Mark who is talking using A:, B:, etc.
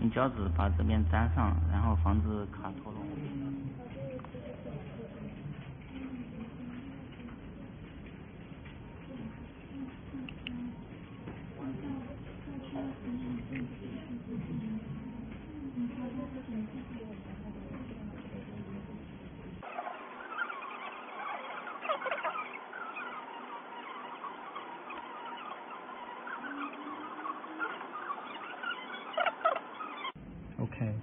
A: 用胶纸把这边粘上，然后防止卡脱落。Okay.